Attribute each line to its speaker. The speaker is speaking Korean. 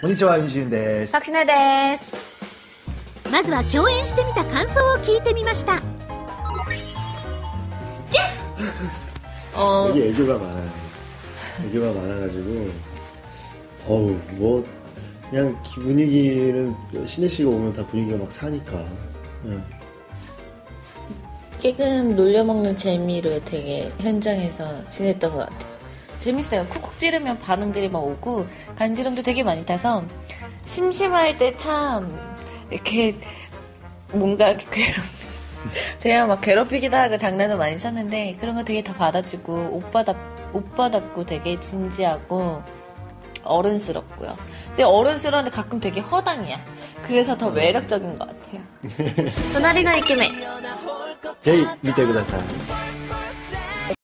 Speaker 1: こんにちは、ユジンです。
Speaker 2: 作詞ねです。
Speaker 3: まずは共演してみた感想を聞いてみました。
Speaker 2: 어,
Speaker 4: 이게 애교가 많아요. 애교가 많아가지고, 어우, 뭐, 그냥 기- 분위기는 신혜 씨가 오면 다 분위기가 막 사니까. 예.
Speaker 2: 깨금 놀려먹는 재미로 되게 현장에서 지냈던 것 같아요. 재밌어요. 쿡쿡 찌르면 반응들이 막 오고 간지럼도 되게 많이 타서 심심할 때 참 이렇게 뭔가 이렇게 괴롭 제가 막 괴롭히기도 하고 장난도 많이 쳤는데 그런 거 되게 다 받아주고 오빠답 오빠답고 되게 진지하고 어른스럽고요. 근데 어른스러운데 가끔 되게 허당이야. 그래서 더 매력적인 것 같아요. 隣のイケメン
Speaker 4: 제이, 밑에 그다사.